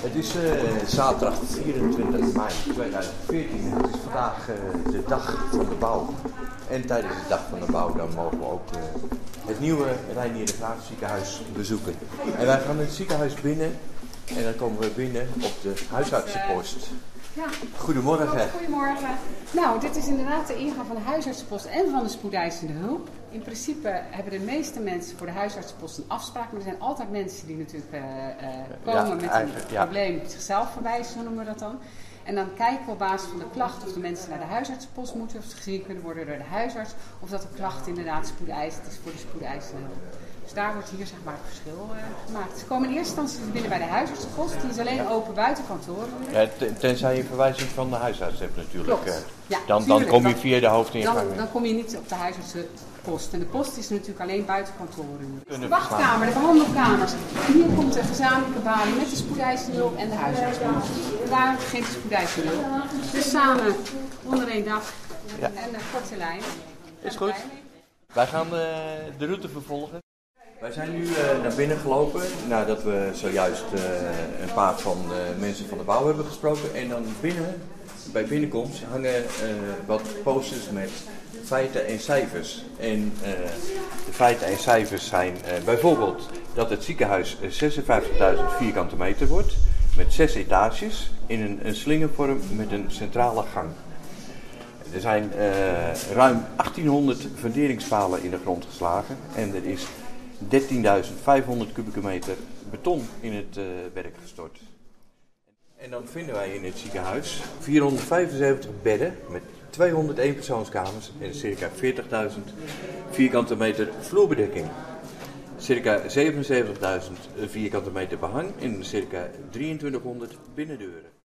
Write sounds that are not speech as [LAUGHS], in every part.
Het is eh, zaterdag 24 mei 2014 en het is vandaag eh, de dag van de bouw. En tijdens de dag van de bouw dan mogen we ook eh, het nieuwe Reinier de Graaf ziekenhuis bezoeken. En wij gaan het ziekenhuis binnen en dan komen we binnen op de huisartsenpost. Ja, Goedemorgen. goedemorgen. Nou, dit is inderdaad de ingang van de huisartsenpost en van de spoedeisende hulp. In principe hebben de meeste mensen voor de huisartsenpost een afspraak, maar er zijn altijd mensen die natuurlijk eh, eh, komen Ja, met een ja. probleem zichzelf verwijzen, zo noemen we dat dan. En dan kijken we op basis van de klacht of de mensen naar de huisartsenpost moeten, of ze gezien kunnen worden door de huisarts, of dat de klacht inderdaad spoedeisend is voor de spoedeisende hulp. Dus daar wordt hier zeg maar het verschil eh, gemaakt. Ze komen in eerste instantie binnen bij de huisartsenpost, die is alleen open buiten kantoren. Ja, ten- tenzij je verwijzing van de huisarts hebt natuurlijk. Klopt. Ja, dan, dan kom je via de hoofdingang. Dan, dan kom je niet op de huisartsenpost. En de post is natuurlijk alleen buiten kantoren. Kunnen De wachtkamer, de behandelkamers. Hier komt de gezamenlijke balie met de spoedeisende hulp en de huisartsenpost. Daar de spoedeisende hulp. Dus samen onder één dak en de korte lijn. Is goed. Wij gaan eh, de route vervolgen. Wij zijn nu eh, naar binnen gelopen nadat we zojuist eh, een paar van de mensen van de bouw hebben gesproken. En dan binnen, bij binnenkomst hangen eh, wat posters met feiten en cijfers. En de feiten en cijfers zijn bijvoorbeeld dat het ziekenhuis eh, 56.000 vierkante meter wordt. Met zes etages in een, slingervorm met een centrale gang. Er zijn ruim 1800 funderingspalen in de grond geslagen en er is 13.500 kubieke meter beton in het eh, werk gestort. En dan vinden wij in het ziekenhuis 475 bedden met 201 persoonskamers en circa 40.000 vierkante meter vloerbedekking. Circa 77.000 vierkante meter behang en circa 2300 binnendeuren.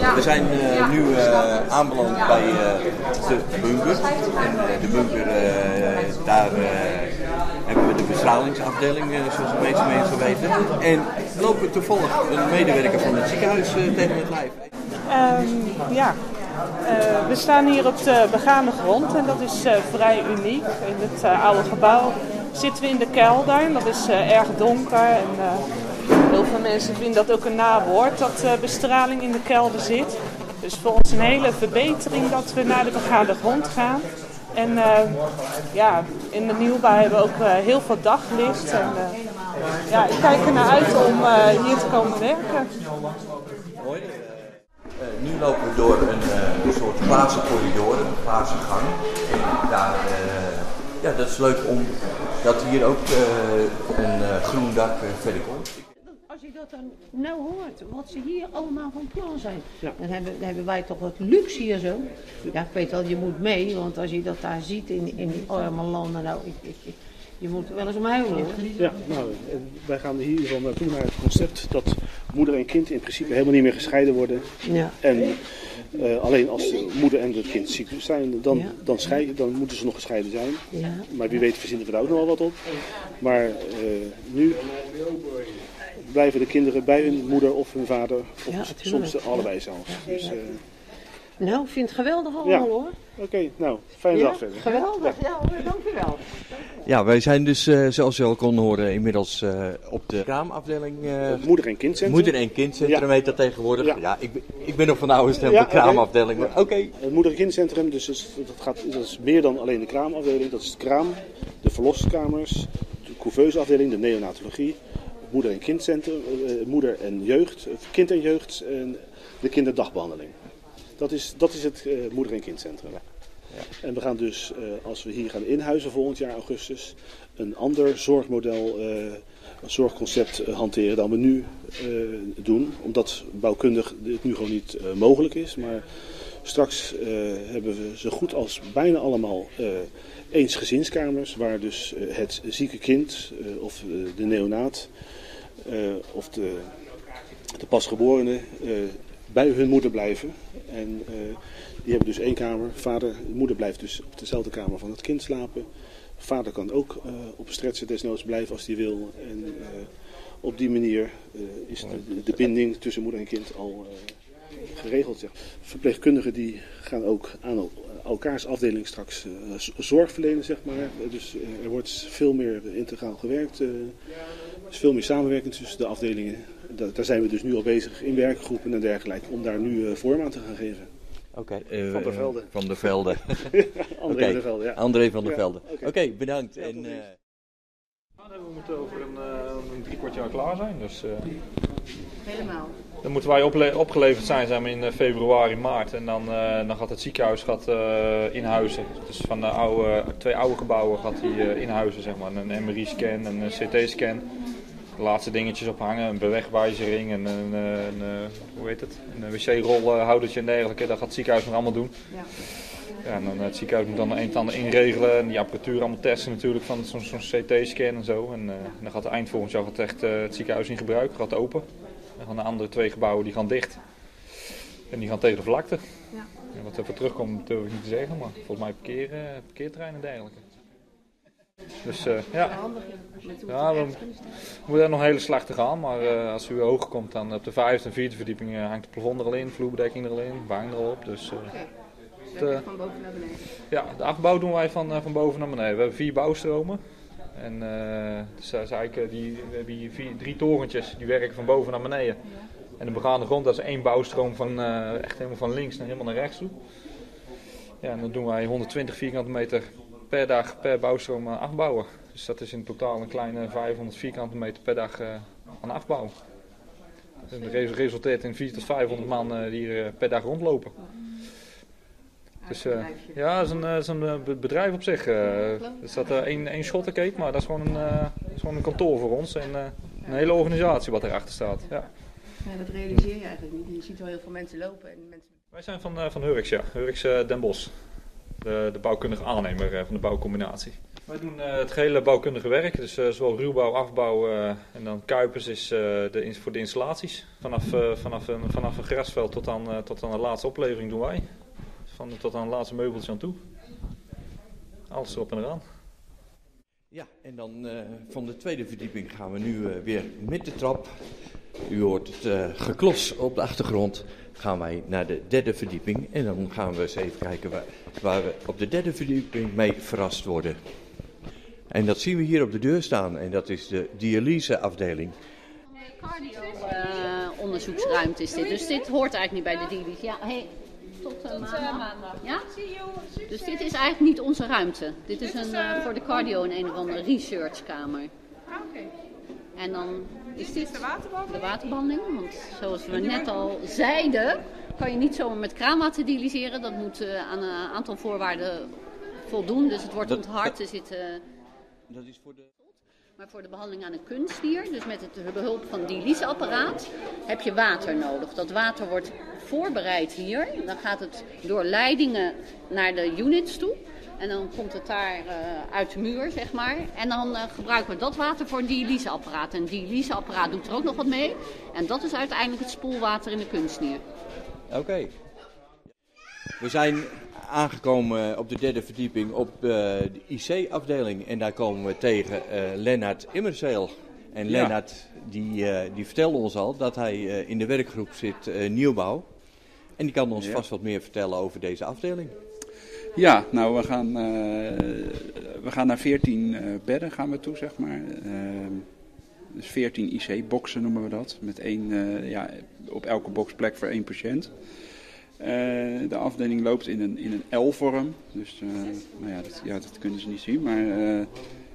Ja. We zijn eh, nu eh, aanbeland bij eh, de bunker. En eh, de bunker, eh, daar eh, hebben we de bestralingsafdeling, eh, zoals de meeste mensen weten. En lopen toevallig een medewerker van het ziekenhuis tegen het lijf. Ehm, ja, Eh, we staan hier op de begane grond en dat is eh, vrij uniek. In het eh, oude gebouw zitten we in de kelder en dat is eh, erg donker. En, eh, veel mensen vinden dat ook een nawoord dat eh, bestraling in de kelder zit. Dus voor ons een hele verbetering dat we naar de begane grond gaan. En eh, ja, in de nieuwbouw hebben we ook eh, heel veel daglicht. En, ja, ik kijk er naar uit om hier te komen werken. Nu lopen we door een, soort glazen corridor, een glazen gang. En daar, ja, dat is leuk om dat hier ook een groen dak verder komt. Dat dan nou hoort, wat ze hier allemaal van plan zijn, dan, hebben, dan hebben wij toch wat luxe hier zo. Ja, ik weet wel, je moet mee, want als je dat daar ziet in, in die arme landen, nou, ik, ik, ik- je moet er wel eens om huilen. Ja, nou, wij gaan hier geval naartoe naar het concept dat moeder en kind in principe helemaal niet meer gescheiden worden. Ja. En eh, alleen als de moeder en het kind ziek zijn, dan, Ja. dan, schei- dan moeten ze nog gescheiden zijn. Ja. Maar wie weet verzinnen we daar ook nog wel wat op. Maar eh, nu blijven de kinderen bij hun moeder of hun vader, of Ja, soms allebei zelfs. Dus, eh, Nou, ik vind het geweldig allemaal Ja. hoor. Oké, nou, fijne Ja, dag verder. geweldig. Ja, hoor, dank u wel. Ja, wij zijn dus, eh, zoals je al kon horen, inmiddels eh, op de kraamafdeling. eh, Het moeder- en kindcentrum. Moeder- en kindcentrum Ja. heet dat tegenwoordig. Ja, Ja. ik, ben- ik ben nog van de oude stem Ja, op de kraamafdeling. Oké. Het moeder- en kindcentrum, dus is- dat, gaat, dat is meer dan alleen de kraamafdeling. Dat is de kraam, de verloskamers, de couveuseafdeling, de neonatologie, moeder- en kindcentrum, eh, moeder en jeugd, het kind en jeugd en de kinderdagbehandeling. Dat is, dat is het eh, moeder- en kindcentrum. En we gaan dus, eh, als we hier gaan inhuizen volgend jaar augustus, een ander zorgmodel, eh, een zorgconcept eh, hanteren dan we nu eh, doen. Omdat bouwkundig dit nu gewoon niet eh, mogelijk is. Maar straks eh, hebben we zo goed als bijna allemaal eh eensgezinskamers. Waar dus eh, het zieke kind eh, of eh, de neonaat eh, of de, de pasgeborene eh, bij hun moeder blijven. En eh, die hebben dus één kamer. Vader, de moeder blijft dus op dezelfde kamer van het kind slapen. Vader kan ook eh, op stretcher desnoods blijven als hij wil. En eh, op die manier eh, is de, de binding tussen moeder en kind al eh, geregeld. Verpleegkundigen die gaan ook aan el- elkaars afdeling straks eh, zorg verlenen, zeg maar. Eh, Dus eh, er wordt veel meer integraal gewerkt. eh, er is veel meer samenwerking tussen de afdelingen. da- daar zijn we dus nu al bezig in werkgroepen en dergelijke om daar nu eh, vorm aan te gaan geven. Oké. Van der Velde. Van der Velde. [LAUGHS] André der Velde, ja. André van der Ja, Velde. Oké, bedankt. Ja, en, eh. Nou, we moeten over een, eh, een drie kwart jaar klaar zijn. Dus eh, Helemaal. dan moeten wij opgeleverd zijn, zijn we in eh, februari, maart. En dan, eh, dan gaat het ziekenhuis gaat, eh, inhuizen. Dus van de oude, twee oude gebouwen gaat hij eh, inhuizen, zeg maar. Een MRI-scan, een eh, CT-scan. Laatste dingetjes ophangen, een bewegwijzering, en een, eh, een, eh, hoe heet het? Een wc-rolhoudertje en dergelijke. Dat gaat het ziekenhuis nog allemaal doen. Ja. Ja, en dan het ziekenhuis moet dan een en ander inregelen en die apparatuur allemaal testen natuurlijk van zo'n zo'n CT-scan en zo. En eh, dan gaat eind volgend jaar gaat echt, eh, het ziekenhuis in gebruik, gaat open. Dan gaan de andere twee gebouwen die gaan dicht. En die gaan tegen de vlakte. Ja. En wat er voor terugkomt durf ik niet te zeggen, maar volgens mij parkeer, eh parkeerterrein en dergelijke. Dus eh, ja, Ja, het we- moeten er nog hele slechte gaan, maar eh, als u hoger komt dan op de vijfde en vierde verdieping eh, hangt het plafond er al in, vloerbedekking er al in, bang erop. Dus eh, Dus echt van boven naar beneden. Ja, de afbouw doen wij van, van boven naar beneden. We hebben vier bouwstromen. En dus eigenlijk, die, we hebben hier vier, drie torentjes die werken van boven naar beneden. En de begaande grond, dat is één bouwstroom van echt helemaal van links naar helemaal naar rechts toe. Ja, en dan doen wij 120 vierkante meter per dag per bouwstroom eh, afbouwen. Dus dat is in totaal een kleine 500 vierkante meter per dag eh, aan afbouw. En dat res- resulteert in 400 tot 500 man eh, die hier per dag rondlopen. Dus, ja, dat is een, is bedrijf op zich. eh. er staat één, één schottenkate, maar dat is gewoon een, dat is gewoon een kantoor voor ons. En een hele organisatie wat erachter staat. Ja. Ja, dat realiseer je eigenlijk niet. Je ziet wel heel veel mensen lopen en mensen... Wij zijn van, van Hurks, ja. Hurks Den Bosch. De, de bouwkundige aannemer eh, van de bouwcombinatie. Wij doen eh, het gehele bouwkundige werk, dus eh, zowel ruwbouw, afbouw eh, en dan Kuipers is eh, de, voor de installaties. Vanaf, eh, vanaf, een, vanaf grasveld tot aan, eh, tot aan de laatste oplevering doen wij. Van, tot aan het laatste meubeltje aan toe. Alles erop en eraan. Ja, en dan eh, van de tweede verdieping gaan we nu eh, weer met de trap. U hoort het eh, geklos op de achtergrond. Gaan wij naar de derde verdieping. En dan gaan we eens even kijken waar, waar we op de derde verdieping mee verrast worden. En dat zien we hier op de deur staan. En dat is de dialyseafdeling. cardio-onderzoeksruimte is dit. Dus dit hoort eigenlijk niet bij de dialyse. Ja, hey, tot eh, maandag. Ja? Dus dit is eigenlijk niet onze ruimte. Dit is een, eh, voor de cardio een een of andere researchkamer. En dan is dit de waterbehandeling. Want zoals we net al zeiden, kan je niet zomaar met kraanwater dialyseren. Dat moet eh, aan een aantal voorwaarden voldoen. Dus het wordt onthard. Er zit... eh, Dat is voor de... maar voor de behandeling aan een kunstdier, dus met het behulp van die dialyseapparaat, heb je water nodig. Dat water wordt voorbereid hier. Dan gaat het door leidingen naar de units toe. En dan komt het daar eh, uit de muur, zeg maar. En dan eh, gebruiken we dat water voor een dialyseapparaat. En een dialyseapparaat doet er ook nog wat mee. En dat is uiteindelijk het spoelwater in de kunstdier. Oké. We zijn aangekomen op de derde verdieping op eh, de IC-afdeling. En daar komen we tegen eh Lennart Immerzeel. En Ja. Lennart die, eh, die vertelde ons al dat hij eh, in de werkgroep zit eh, nieuwbouw. En die kan ons Ja. vast wat meer vertellen over deze afdeling. Ja, nou we gaan, eh, we gaan naar 14 eh, bedden gaan we toe, zeg maar. Eh, dus 14 IC-boxen noemen we dat. Met één, ja, op elke box plek voor één patiënt. De afdeling loopt in een, in een L-vorm. Dus nou ja, dat, ja, dat kunnen ze niet zien. Maar er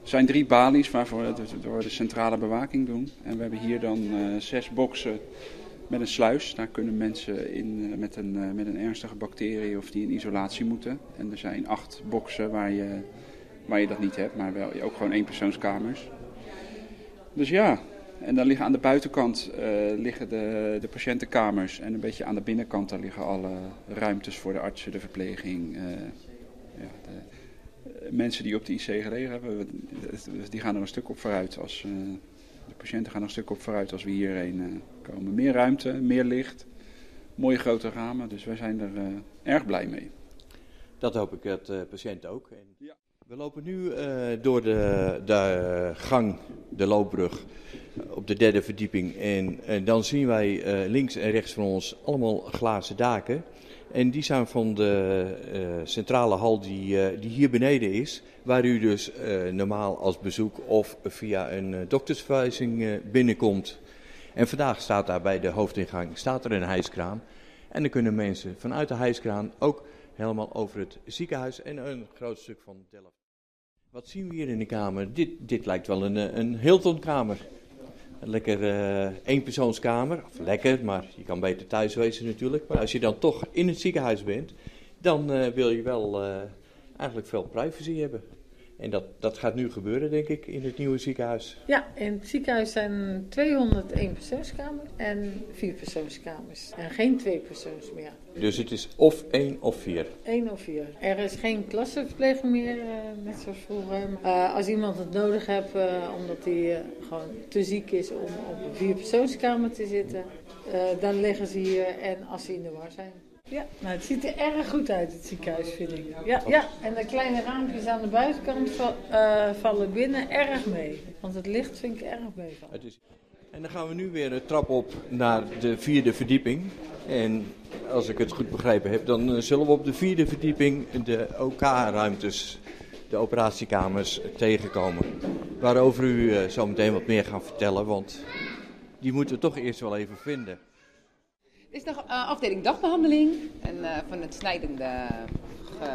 zijn drie balies waarvoor we de, centrale bewaking doen. En we hebben hier dan zes boxen met een sluis. Daar kunnen mensen in eh, met, een, eh, met een ernstige bacterie of die in isolatie moeten. En er zijn acht boxen waar je, waar je dat niet hebt, maar wel ook gewoon eenpersoonskamers. Dus ja, en dan liggen aan de buitenkant eh, liggen de, de patiëntenkamers. En een beetje aan de binnenkant daar liggen alle ruimtes voor de artsen, de verpleging. ja, de, mensen die op de IC gelegen hebben, die gaan er een stuk op vooruit als... de patiënten gaan er een stuk op vooruit als we hierheen eh, komen. Meer ruimte, meer licht, mooie grote ramen. Dus wij zijn er eh, erg blij mee. Dat hoop ik het eh patiënt ook. En We lopen nu door de, de gang, de loopbrug, op de derde verdieping. En, eh, dan zien wij links en rechts van ons allemaal glazen daken. En die zijn van de eh, centrale hal die, eh, die hier beneden is. Waar u dus eh, normaal als bezoek of via een doktersverwijzing binnenkomt. En vandaag staat daar bij de hoofdingang staat er een hijskraan. En dan kunnen mensen vanuit de hijskraan ook helemaal over het ziekenhuis en een groot stuk van Delft. Wat zien we hier in de kamer? Dit, dit lijkt wel een, een Hilton-kamer. Lekker uh, eenpersoonskamer. Of lekker, maar je kan beter thuis wezen natuurlijk. Maar als je dan toch in het ziekenhuis bent, dan uh, wil je wel uh, eigenlijk veel privacy hebben. En dat, dat gaat nu gebeuren, denk ik, in het nieuwe ziekenhuis. Ja, in het ziekenhuis zijn 201 persoonskamers en 4 persoonskamers. En geen 2 persoons meer. Dus het is of één of vier? Eén of vier. Er is geen klassenverpleger meer, uh, net zoals vroeger. Uh, als iemand het nodig heeft, uh, omdat hij gewoon te ziek is om op een vier persoonskamer te zitten, dan liggen ze hier en als ze in de war zijn. Ja, nou, het ziet er erg goed uit, het ziekenhuis, vind ik. Ja, ja. en de kleine raampjes aan de buitenkant uh, vallen binnen erg mee. Want het licht vind ik erg meevallen. En dan gaan we nu weer de trap op naar de vierde verdieping. En als ik het goed begrepen heb, dan zullen we op de vierde verdieping de OK-ruimtes, de operatiekamers, tegenkomen. Waarover u zo meteen wat meer gaat vertellen, want die moeten we toch eerst wel even vinden. Dit is nog uh, afdeling dagbehandeling en, uh, van het snijdende uh,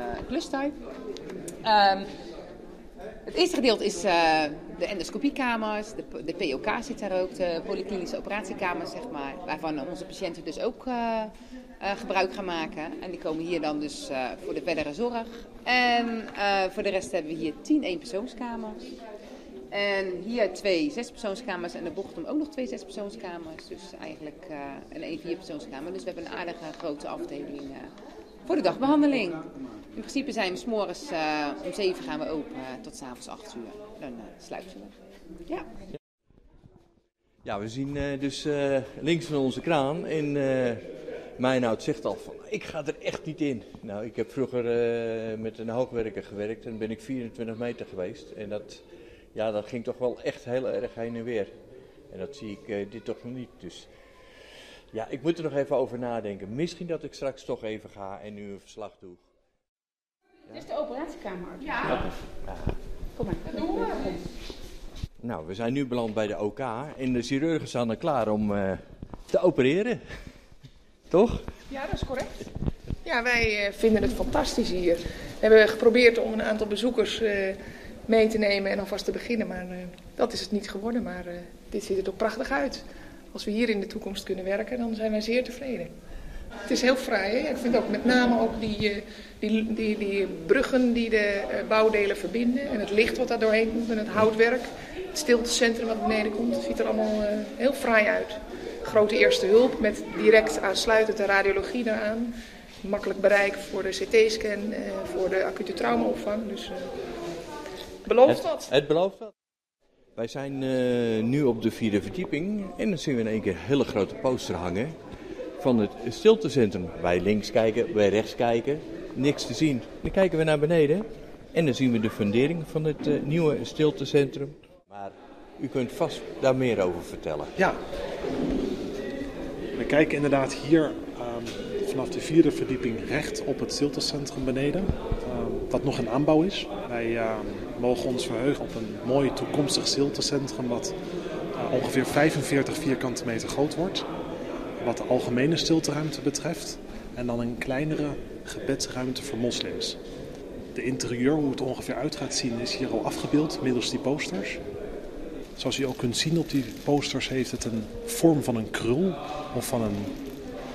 het eerste gedeelte is de endoscopiekamers, de, de, POK zit daar ook, de polyklinische operatiekamers, zeg maar, waarvan onze patiënten dus ook gebruik gaan maken. En die komen hier dan dus voor de verdere zorg. En voor de rest hebben we hier 10 eenpersoonskamers. En hier twee zespersoonskamers en de bochtum ook nog twee zespersoonskamers. Dus eigenlijk uh, een één vierpersoonskamer. Dus we hebben een aardige grote afdeling uh, voor de dagbehandeling. In principe zijn we s'morgens uh, om zeven gaan we open tot s'avonds acht uur. Dan sluiten we. Ja. Ja, we zien dus links van onze kraan en Meinoud zegt al van, ik ga er echt niet in. Nou, ik heb vroeger met een hoogwerker gewerkt en ben ik 24 meter geweest. En dat ja, dat ging toch wel echt heel erg heen en weer. En dat zie ik uh, dit toch nog niet. Dus ja, ik moet er nog even over nadenken. Misschien dat ik straks toch even ga en nu een verslag doe. Ja? Dit is de operatiekamer. Ja. ja. Kom maar. Dat doen we. Nou, we zijn nu beland bij de OK en de chirurgen staan er klaar om uh, te opereren. [LAUGHS] Toch? Ja, dat is correct. Ja, wij uh, vinden het fantastisch hier. We hebben geprobeerd om een aantal bezoekers mee te nemen en alvast te beginnen. Maar uh, dat is het niet geworden. Maar uh, dit ziet er toch prachtig uit. Als we hier in de toekomst kunnen werken, dan zijn wij zeer tevreden. Het is heel fraai. Hè? Ik vind ook met name ook die, uh, die, die, die bruggen die de bouwdelen verbinden. En het licht wat daar doorheen komt en het houtwerk. Het stiltecentrum wat beneden komt. Het ziet er allemaal heel fraai uit. Grote eerste hulp met direct aansluitend de radiologie eraan. Makkelijk bereik voor de CT-scan, voor de acute traumaopvang. Dus Belooft dat? Het, het belooft dat. Wij zijn uh, nu op de vierde verdieping en dan zien we in één keer een hele grote poster hangen van het stiltecentrum. Wij links kijken, wij rechts kijken, niks te zien. Dan kijken we naar beneden en dan zien we de fundering van het uh, nieuwe stiltecentrum. Maar u kunt vast daar meer over vertellen. Ja, we kijken inderdaad hier um, vanaf de vierde verdieping recht op het stiltecentrum beneden, um, wat nog in aanbouw is. Wij uh, mogen ons verheugen op een mooi toekomstig stiltecentrum wat uh, ongeveer 45 vierkante meter groot wordt. Wat de algemene stilteruimte betreft. En dan een kleinere gebedsruimte voor moslims. De interieur, hoe het ongeveer uit gaat zien, is hier al afgebeeld middels die posters. Zoals je ook kunt zien op die posters heeft het een vorm van een krul of van een,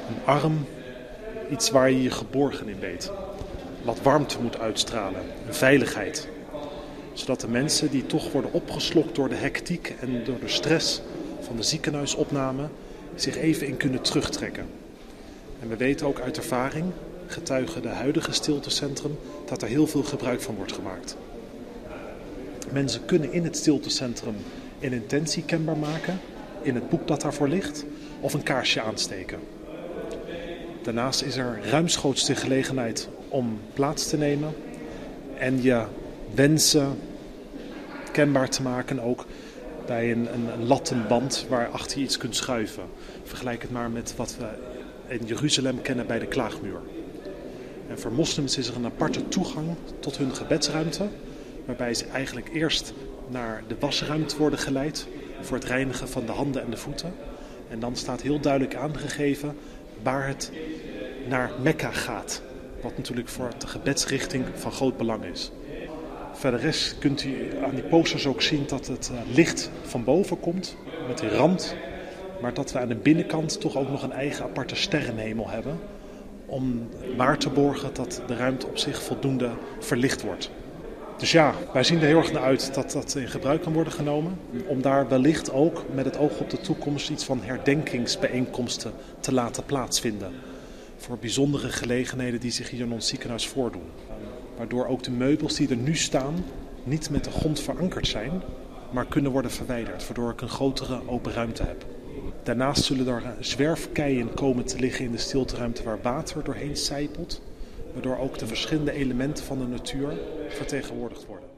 een arm. Iets waar je je geborgen in weet. Wat warmte moet uitstralen, veiligheid. Zodat de mensen die toch worden opgeslokt door de hectiek en door de stress van de ziekenhuisopname zich even in kunnen terugtrekken. En we weten ook uit ervaring, getuigen de huidige stiltecentrum, dat er heel veel gebruik van wordt gemaakt. Mensen kunnen in het stiltecentrum een intentie kenbaar maken in het boek dat daarvoor ligt of een kaarsje aansteken. Daarnaast is er ruimschoots de gelegenheid om plaats te nemen en je wensen kenbaar te maken ook bij een, een, lattenband waarachter je iets kunt schuiven. Vergelijk het maar met wat we in Jeruzalem kennen bij de klaagmuur. En voor moslims is er een aparte toegang tot hun gebedsruimte, waarbij ze eigenlijk eerst naar de wasruimte worden geleid voor het reinigen van de handen en de voeten. En dan staat heel duidelijk aangegeven waar het naar Mekka gaat. Wat natuurlijk voor de gebedsrichting van groot belang is. Verder kunt u aan die posters ook zien dat het eh, licht van boven komt met die rand. Maar dat we aan de binnenkant toch ook nog een eigen aparte sterrenhemel hebben. Om waar te borgen dat de ruimte op zich voldoende verlicht wordt. Dus ja, wij zien er heel erg naar uit dat dat in gebruik kan worden genomen. Om daar wellicht ook met het oog op de toekomst iets van herdenkingsbijeenkomsten te laten plaatsvinden. Voor bijzondere gelegenheden die zich hier in ons ziekenhuis voordoen. Waardoor ook de meubels die er nu staan niet met de grond verankerd zijn, maar kunnen worden verwijderd. Waardoor ik een grotere open ruimte heb. Daarnaast zullen er zwerfkeien komen te liggen in de stilteruimte waar water doorheen sijpelt. Waardoor ook de verschillende elementen van de natuur vertegenwoordigd worden.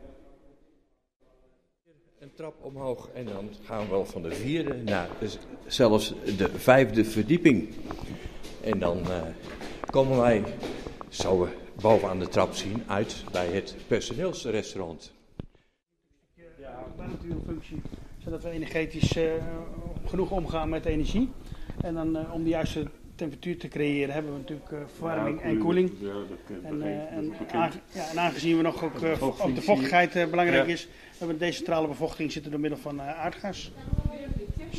Een trap omhoog en dan gaan we wel van de vierde naar zelfs de vijfde verdieping. En dan uh, komen wij, zo we bovenaan de trap zien, uit bij het personeelsrestaurant. Ja, bij natuurlijk functie, zodat we energetisch uh, genoeg omgaan met energie. En dan uh, om de juiste temperatuur te creëren hebben we natuurlijk uh, verwarming ja, en koeling. Ja, dat en, uh, en, aange ja, en, aangezien we nog ook, uh, ook de vochtigheid belangrijk ja. is, hebben we decentrale bevochting zitten door middel van aardgas.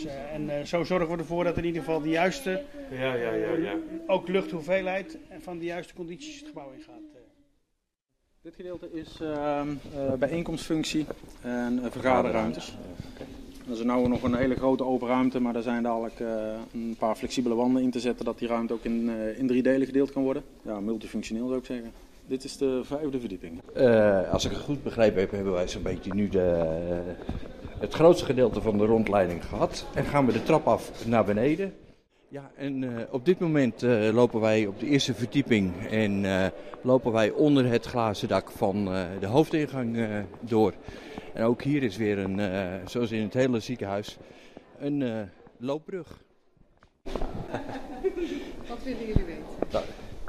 Dus, en zo zorgen we ervoor dat in ieder geval de juiste, ja, ja, ja, ja. ook luchthoeveelheid van de juiste condities het gebouw ingaat. Dit gedeelte is bijeenkomstfunctie en vergaderruimtes. Er is nu nog een hele grote open ruimte, maar daar zijn dadelijk uh, een paar flexibele wanden in te zetten, dat die ruimte ook in, uh, in drie delen gedeeld kan worden. Ja, multifunctioneel zou ik zeggen. Dit is de vijfde verdieping. Uh, als ik het goed begrepen heb, hebben wij zo'n beetje nu de, het grootste gedeelte van de rondleiding gehad. En gaan we de trap af naar beneden. Ja, en uh, op dit moment uh, lopen wij op de eerste verdieping en uh, lopen wij onder het glazen dak van de hoofdingang door. En ook hier is weer een, zoals in het hele ziekenhuis, een loopbrug. [LAUGHS] Wat willen jullie weten? Nou,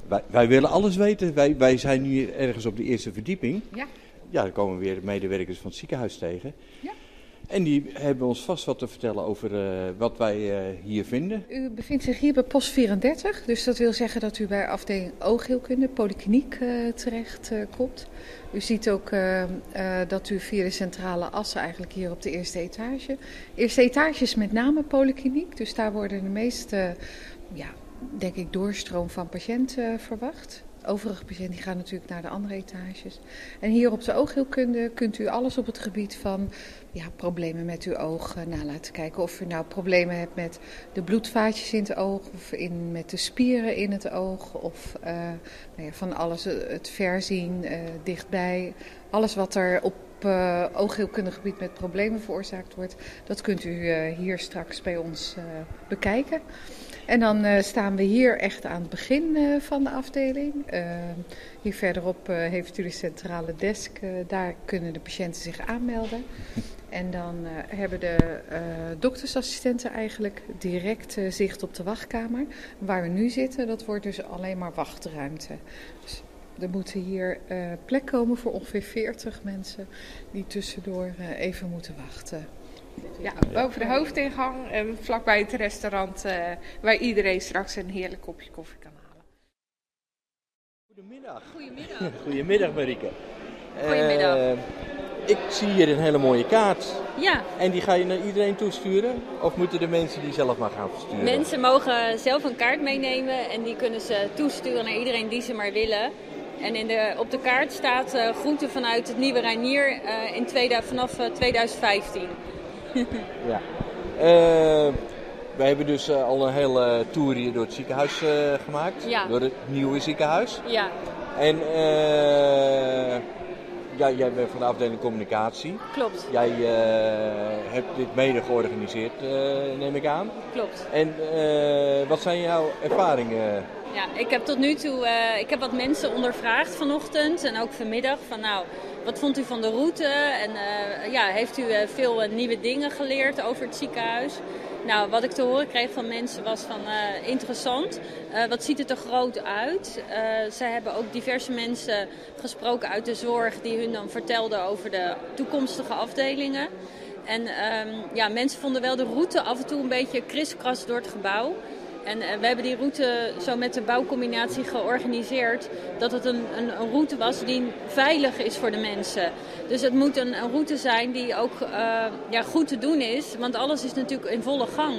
wij, wij, willen alles weten. Wij, wij zijn nu ergens op de eerste verdieping. Ja. Ja, dan komen weer medewerkers van het ziekenhuis tegen. Ja. En die hebben ons vast wat te vertellen over uh, wat wij uh, hier vinden. U bevindt zich hier bij post 34, dus dat wil zeggen dat u bij afdeling oogheelkunde, polykliniek, uh, terecht komt. U ziet ook dat u via de centrale assen eigenlijk hier op de eerste etage. Eerste etage is met name polykliniek, dus daar worden de meeste, ja, denk ik, doorstroom van patiënten verwacht overige patiënten die gaan natuurlijk naar de andere etages. En hier op de oogheelkunde kunt u alles op het gebied van ja, problemen met uw oog na laten kijken. Of u nou problemen hebt met de bloedvaatjes in het oog, of in, met de spieren in het oog, of uh, nou ja, van alles, het verzien, uh, dichtbij. Alles wat er op uh, oogheelkundig gebied met problemen veroorzaakt wordt, dat kunt u hier straks bij ons bekijken. En dan staan we hier echt aan het begin van de afdeling. Hier verderop heeft u de centrale desk. daar kunnen de patiënten zich aanmelden. En dan hebben de doktersassistenten eigenlijk direct zicht op de wachtkamer. Waar we nu zitten, dat wordt dus alleen maar wachtruimte. Dus er moeten hier plek komen voor ongeveer 40 mensen die tussendoor even moeten wachten. Ja, boven de hoofdingang en vlakbij het restaurant uh, waar iedereen straks een heerlijk kopje koffie kan halen. Goedemiddag. Goedemiddag. [LAUGHS] Goedemiddag Marike. Goedemiddag. Uh, ik zie hier een hele mooie kaart. Ja. En die ga je naar iedereen toesturen? Of moeten de mensen die zelf maar gaan versturen? Mensen mogen zelf een kaart meenemen en die kunnen ze toesturen naar iedereen die ze maar willen. En in de, op de kaart staat uh, groente vanuit het Nieuwe Reinier uh, in tweede, vanaf uh, 2015. [LAUGHS] ja. Uh, wij hebben dus al een hele tour hier door het ziekenhuis gemaakt. Ja. Door het nieuwe ziekenhuis. Ja. En ja, jij bent van de afdeling communicatie. Klopt. Jij hebt dit mede georganiseerd, neem ik aan. Klopt. En wat zijn jouw ervaringen? Ja, ik heb tot nu toe ik heb wat mensen ondervraagd vanochtend en ook vanmiddag. Van nou, wat vond u van de route? En uh, ja, heeft u uh, veel nieuwe dingen geleerd over het ziekenhuis? Nou, wat ik te horen kreeg van mensen was van interessant. wat ziet het er groot uit? ze hebben ook diverse mensen gesproken uit de zorg die hun dan vertelden over de toekomstige afdelingen. En ehm, ja, mensen vonden wel de route af en toe een beetje kriskras door het gebouw. En eh, we hebben die route zo met de bouwcombinatie georganiseerd dat het een, een, een, route was die veilig is voor de mensen. Dus het moet een, een route zijn die ook uh, ja, goed te doen is, want alles is natuurlijk in volle gang.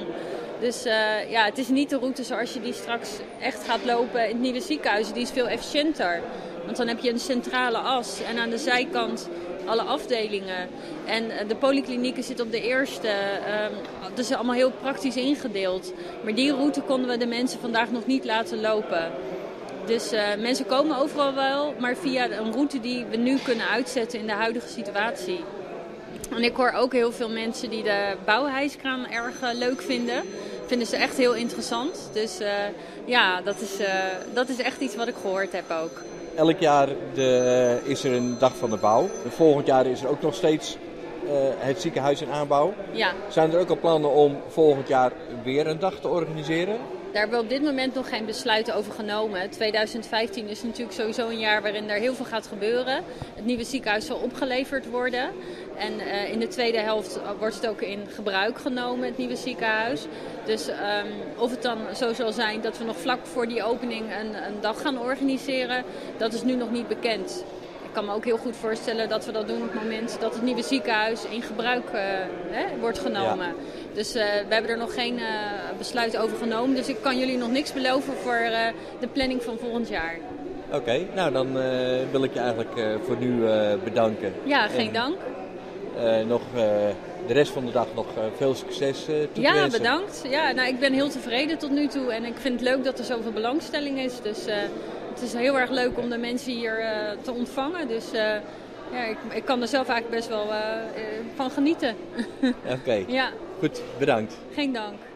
Dus uh, ja, het is niet de route zoals je die straks echt gaat lopen in het nieuwe ziekenhuis. Die is veel efficiënter. Want dan heb je een centrale as en aan de zijkant alle afdelingen. En de polyklinieken zitten op de eerste. Um, dat is allemaal heel praktisch ingedeeld. Maar die route konden we de mensen vandaag nog niet laten lopen. Dus uh, mensen komen overal wel, maar via een route die we nu kunnen uitzetten in de huidige situatie. En ik hoor ook heel veel mensen die de bouwhijskraan erg uh, leuk vinden. Vinden ze echt heel interessant. Dus ja, dat is, dat is echt iets wat ik gehoord heb ook. Elk jaar de, is er een dag van de bouw. Volgend jaar is er ook nog steeds uh, het ziekenhuis in aanbouw. Ja. Zijn er ook al plannen om volgend jaar weer een dag te organiseren? Daar hebben we op dit moment nog geen besluiten over genomen. 2015 is natuurlijk sowieso een jaar waarin er heel veel gaat gebeuren. Het nieuwe ziekenhuis zal opgeleverd worden. En uh, in de tweede helft wordt het ook in gebruik genomen, het nieuwe ziekenhuis. Dus um, of het dan zo zal zijn dat we nog vlak voor die opening een, een dag gaan organiseren, dat is nu nog niet bekend. Ik kan me ook heel goed voorstellen dat we dat doen op het moment dat het nieuwe ziekenhuis in gebruik uh, hè, wordt genomen. Ja. Dus uh, we hebben er nog geen uh, besluit over genomen. Dus ik kan jullie nog niks beloven voor de planning van volgend jaar. Oké, okay, nou dan wil ik je eigenlijk voor nu bedanken. Ja, geen en, dank. Nog de rest van de dag nog veel succes toe Ja, wensen. bedankt. Ja, nou, ik ben heel tevreden tot nu toe. En ik vind het leuk dat er zoveel belangstelling is. Dus het is heel erg leuk om de mensen hier te ontvangen. Dus ja, ik, ik, kan er zelf eigenlijk best wel van genieten. [LAUGHS] Oké, okay. ja. goed, bedankt. Geen dank.